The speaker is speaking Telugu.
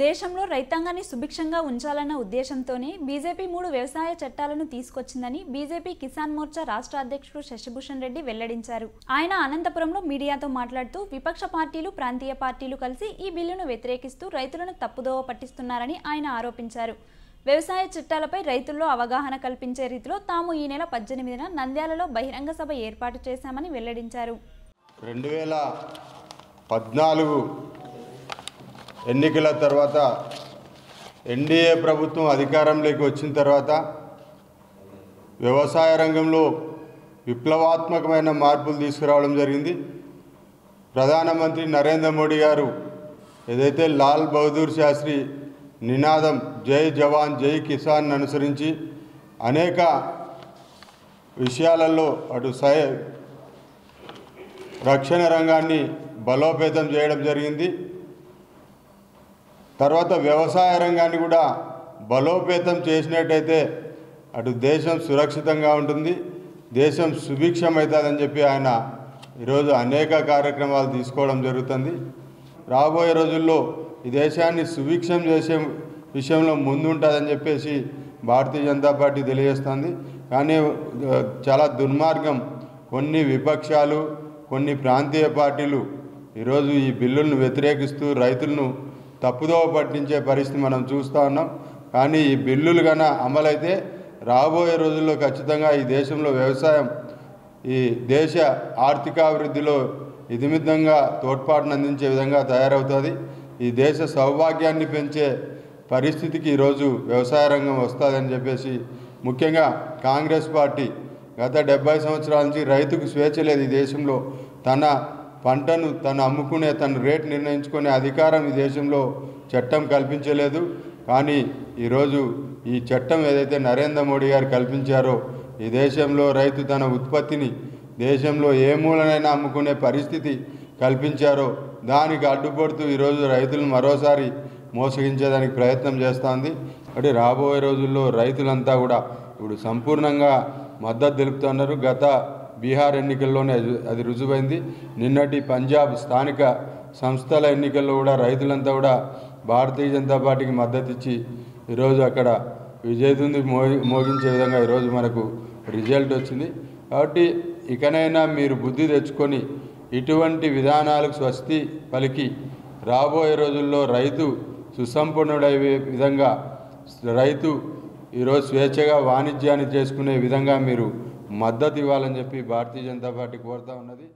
దేశంలో రైతాంగాన్ని సుభిక్షంగా ఉంచాలన్న ఉద్దేశంతోనే బీజేపీ మూడు వ్యవసాయ చట్టాలను తీసుకొచ్చిందని బీజేపీ కిసాన్ మోర్చా రాష్ట్ర అధ్యక్షుడు శశిభూషణ్ రెడ్డి వెల్లడించారు. ఆయన అనంతపురంలో మీడియాతో మాట్లాడుతూ విపక్ష పార్టీలు ప్రాంతీయ పార్టీలు కలిసి ఈ బిల్లును వ్యతిరేకిస్తూ రైతులను తప్పుదోవ పట్టిస్తున్నారని ఆయన ఆరోపించారు. వ్యవసాయ చట్టాలపై రైతుల్లో అవగాహన కల్పించే రీతిలో తాము ఈ నెల పద్దెనిమిదిన నంద్యాలలో బహిరంగ సభ ఏర్పాటు చేశామని వెల్లడించారు. రెండు వేల పద్నాలుగు ఎన్నికల తర్వాత ఎన్డీఏ ప్రభుత్వం అధికారంలోకి వచ్చిన తర్వాత వ్యవసాయ రంగంలో విప్లవాత్మకమైన మార్పులు తీసుకురావడం జరిగింది. ప్రధానమంత్రి నరేంద్ర మోడీ గారు ఏదైతే లాల్ బహదూర్ శాస్త్రి నినాదం జై జవాన్ జై కిసాన్ అనుసరించి అనేక విషయాలలో అటు సై రక్షణ రంగాన్ని బలోపేతం చేయడం జరిగింది. తర్వాత వ్యవసాయ రంగాన్ని కూడా బలోపేతం చేసినట్టయితే అటు దేశం సురక్షితంగా ఉంటుంది దేశం సుభిక్షమవుతుందని చెప్పి ఆయన ఈరోజు అనేక కార్యక్రమాలు తీసుకోవడం జరుగుతుంది. రాబోయే రోజుల్లో ఈ దేశాన్ని సుభిక్షం చేసే విషయంలో ముందుంటుందని చెప్పేసి భారతీయ జనతా పార్టీ తెలియజేస్తుంది. కానీ చాలా దుర్మార్గం. కొన్ని విపక్షాలు కొన్ని ప్రాంతీయ పార్టీలు ఈరోజు ఈ బిల్లులను వ్యతిరేకిస్తూ రైతులను తప్పుదోవ పట్టించే పరిస్థితి మనం చూస్తూ ఉన్నాం. కానీ ఈ బిల్లులు కన అమలైతే రాబోయే రోజుల్లో ఖచ్చితంగా ఈ దేశంలో వ్యవసాయం ఈ దేశ ఆర్థికాభివృద్ధిలో ఇదిమిద్దంగా తోడ్పాటును అందించే విధంగా తయారవుతుంది. ఈ దేశ సౌభాగ్యాన్ని పెంచే పరిస్థితికి ఈరోజు వ్యవసాయ రంగం వస్తుందని చెప్పేసి ముఖ్యంగా కాంగ్రెస్ పార్టీ గత డెబ్బై సంవత్సరాల నుంచి రైతుకు స్వేచ్ఛ లేదు ఈ దేశంలో. తన పంటను తను అమ్ముకునే తన రేట్ నిర్ణయించుకునే అధికారం ఈ దేశంలో చట్టం కల్పించలేదు. కానీ ఈరోజు ఈ చట్టం ఏదైతే నరేంద్ర మోడీ గారు కల్పించారో ఈ దేశంలో రైతు తన ఉత్పత్తిని దేశంలో ఏ మూలనైనా అమ్ముకునే పరిస్థితి కల్పించారో దానికి అడ్డుపడుతూ ఈరోజు రైతులను మరోసారి మోసగించేదానికి ప్రయత్నం చేస్తోంది. అంటే రాబోయే రోజుల్లో రైతులంతా కూడా ఇప్పుడు సంపూర్ణంగా మద్దతు తెలుపుతున్నారు. గత బీహార్ ఎన్నికల్లోనే అది- అది రుజువైంది. నిన్నటి పంజాబ్ స్థానిక సంస్థల ఎన్నికల్లో కూడా రైతులంతా కూడా భారతీయ జనతా పార్టీకి మద్దతు ఇచ్చి ఈరోజు అక్కడ విజయదుంది మో మోగించే విధంగా ఈరోజు మనకు రిజల్ట్ వచ్చింది. కాబట్టి ఇకనైనా మీరు బుద్ధి తెచ్చుకొని ఇటువంటి విధానాలకు స్వస్తి పలికి రాబోయే రోజుల్లో రైతు సుసంపన్నుడయ్యే విధంగా రైతు ఈరోజు స్వేచ్ఛగా వాణిజ్యాన్ని చేసుకునే విధంగా మీరు మద్దతు ఇవ్వాలని చెప్పి భారతీయ జనతా పార్టీ కోరుతా ఉన్నది.